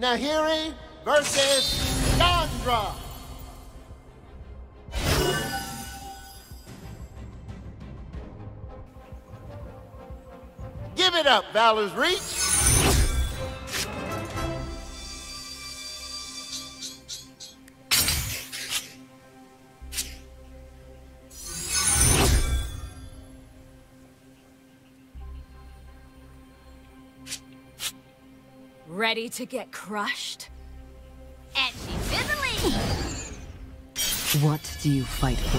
Nahiri versus Chandra. Give it up, Valor's Reach. Ready to get crushed? And she's busily! What do you fight for?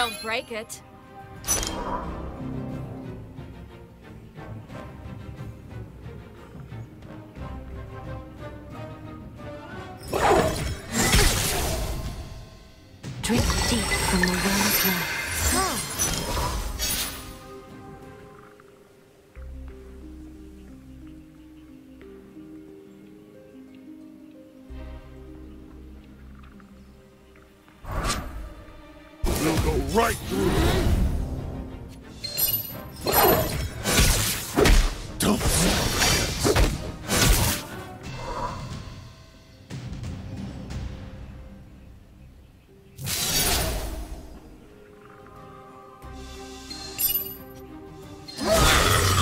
Don't break it. We'll go right through them. Don't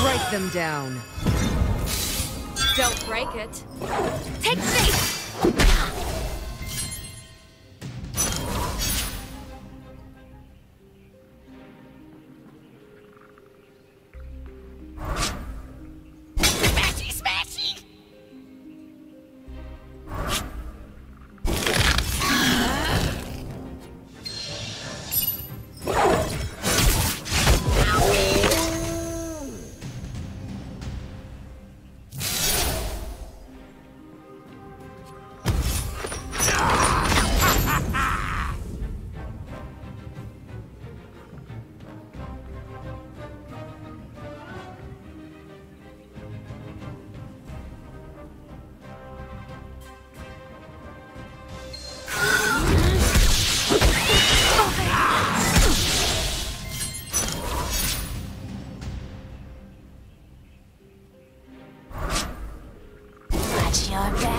Break them down. Don't break it. Take this! Watch your back.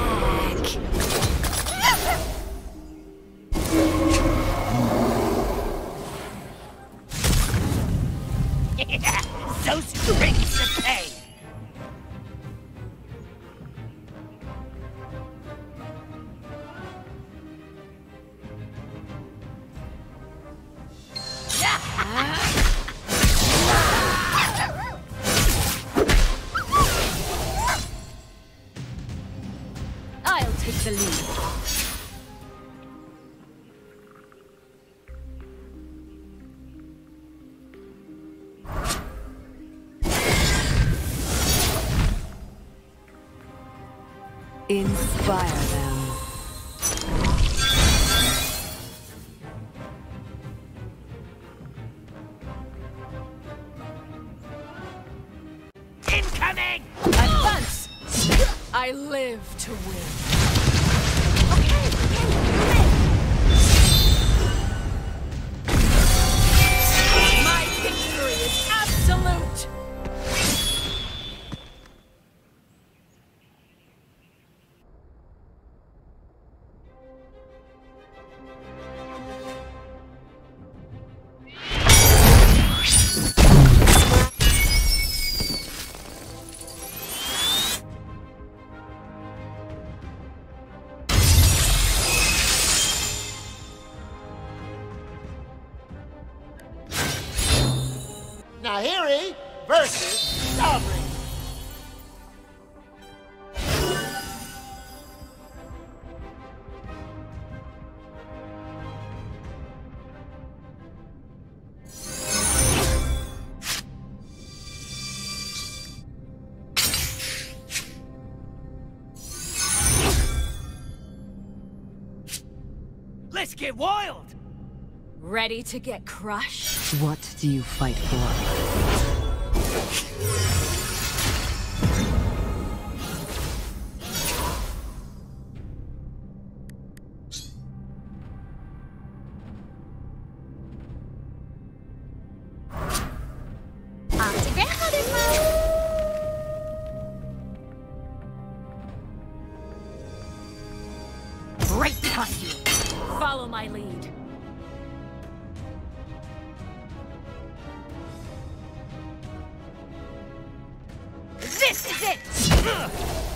Inspire them. Incoming! Advance! I live to win. Let's get wild! Ready to get crushed? What do you fight for? That's it!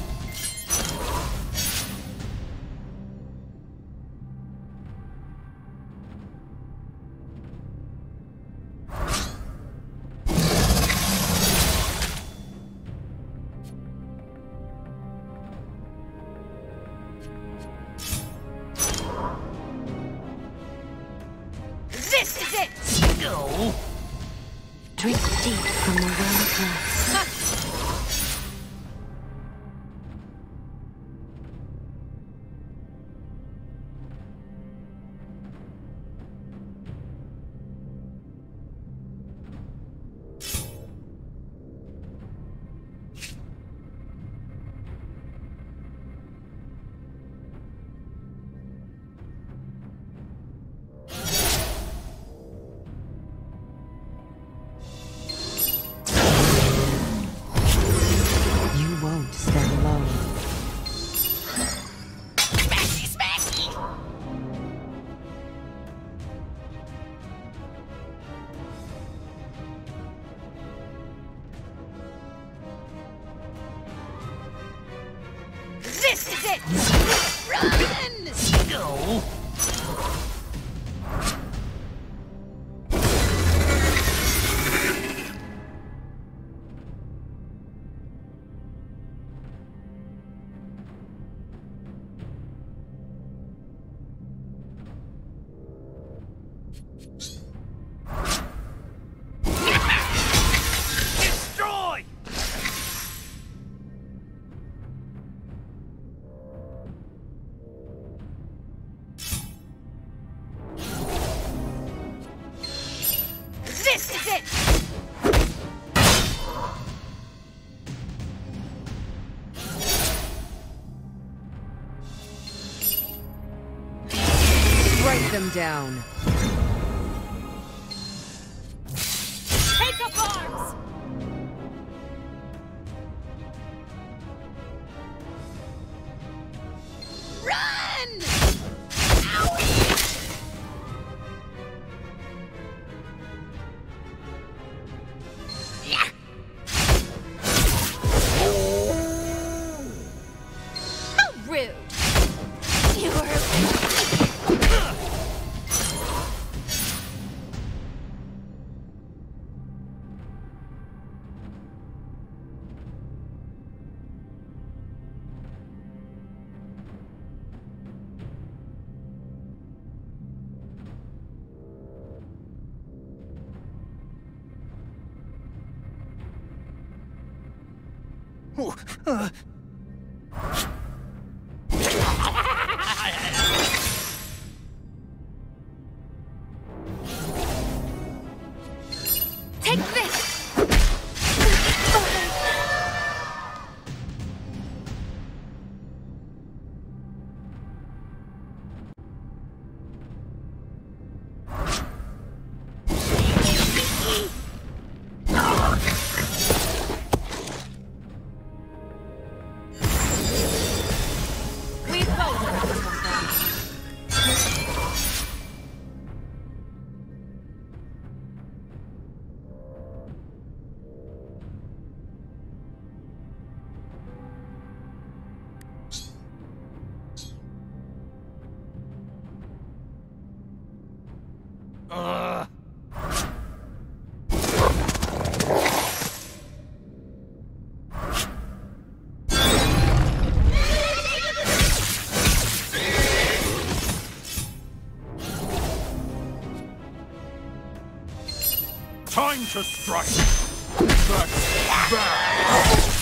them down. Uh, Time to strike! That's bad!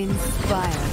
Inspire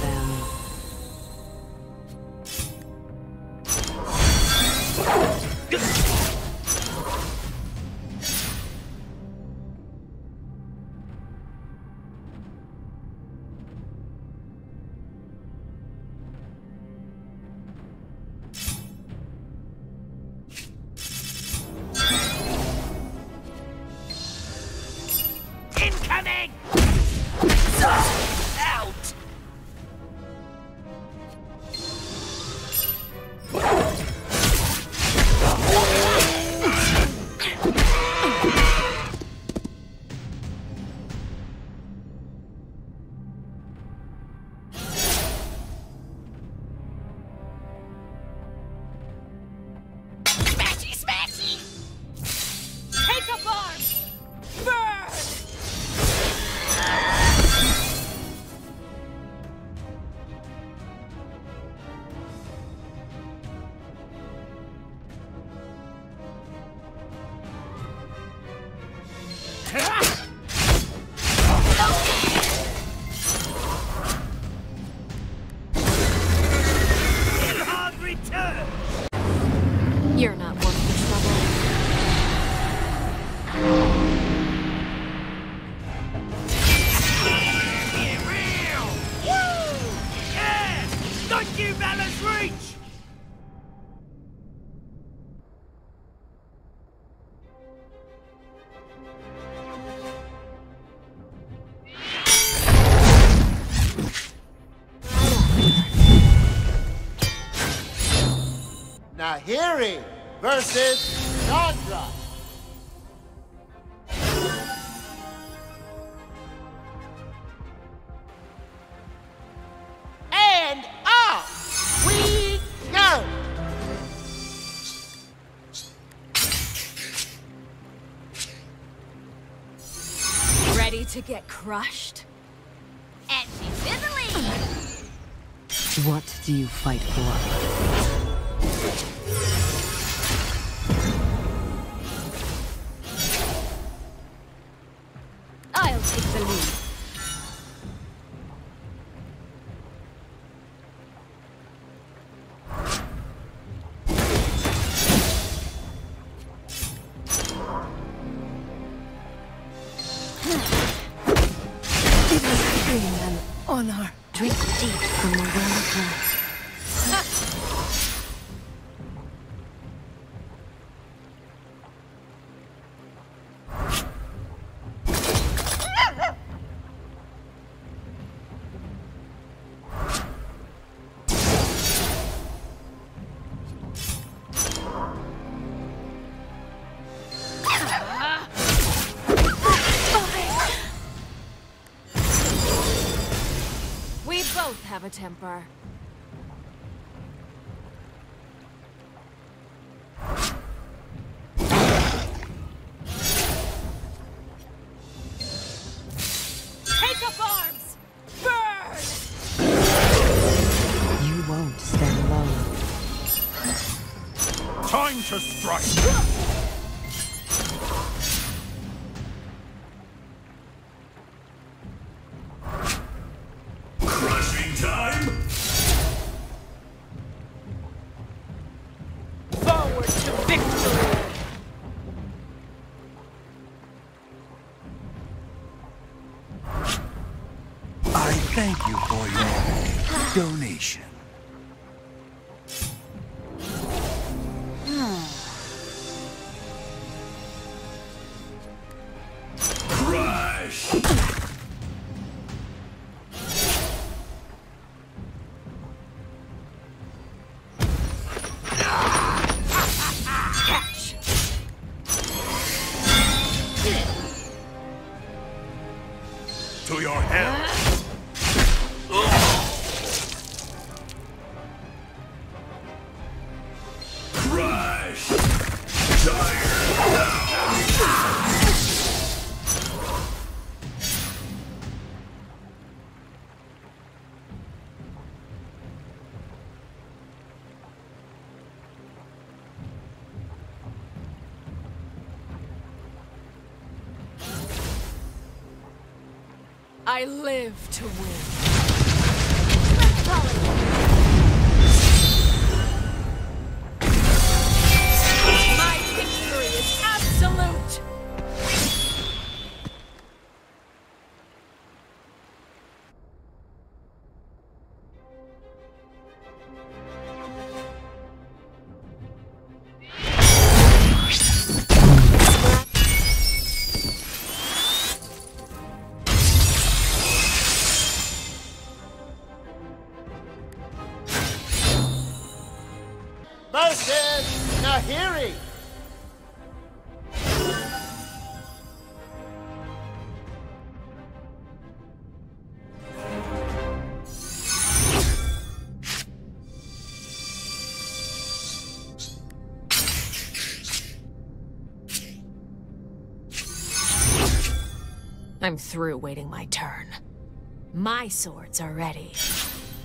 Nahiri versus Chandra. And off we go. Ready to get crushed? And she's fizzling! What do you fight for? A temper. Take up arms! Burn! You won't stand alone. Time to strike! I live to win. I'm through waiting my turn. My swords are ready.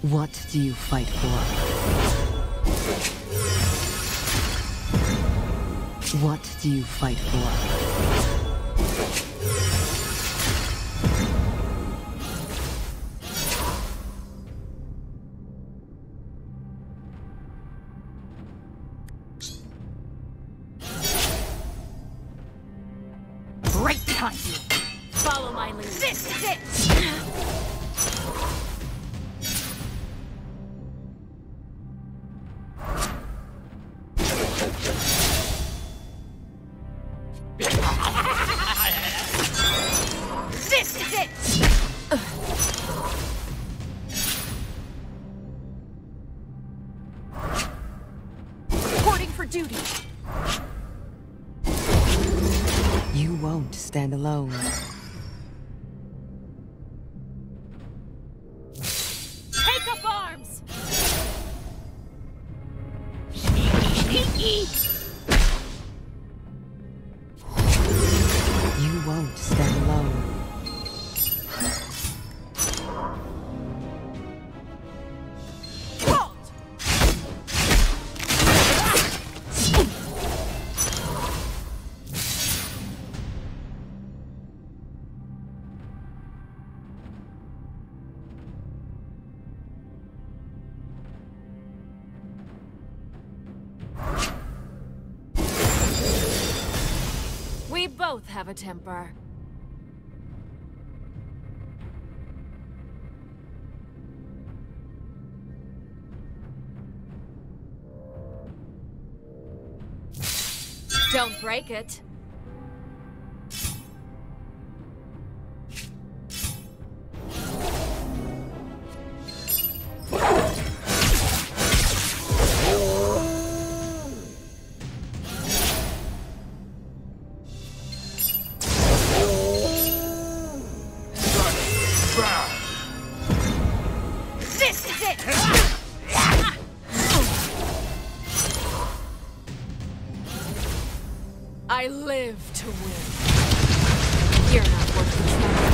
What do you fight for? What do you fight for? Great timing! Follow my lead. This is up arms! You have a temper. Don't break it. I live to win. You're not worth the trouble.